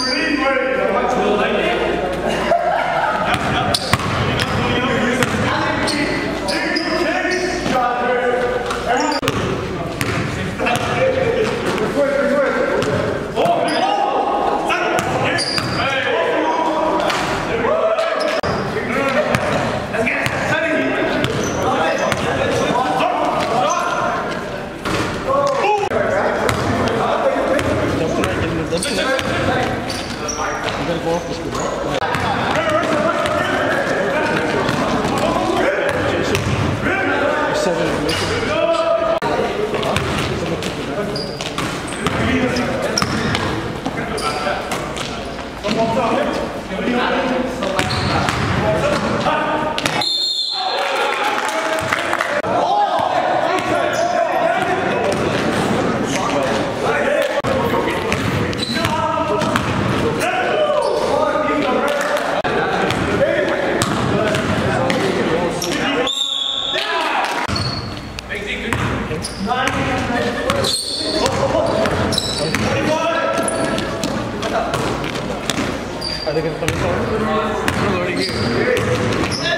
extreme way Thank you. parece que está bien. No, no, no,